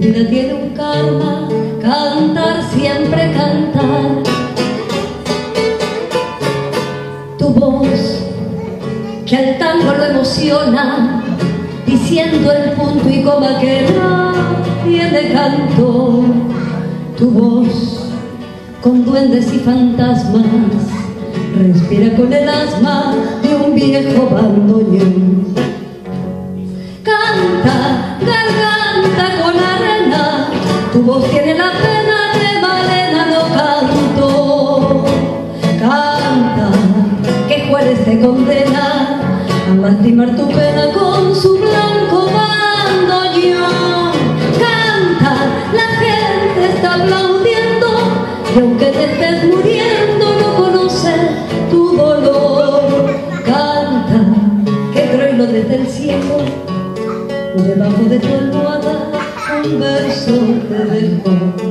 vida tiene un karma, cantar, siempre cantar. Tu voz, que al tango lo emociona, diciendo el punto y coma que nadie le cantó. Tu voz, con duendes y fantasmas, respira con el asma de un viejo bandoneón. Canta, lastimar tu pena con su blanco bandoneón. Canta, la gente está aplaudiendo y aunque te estés muriendo no conoce tu dolor. Canta, que trueno desde el cielo Debajo de tu almohada un verso te dejó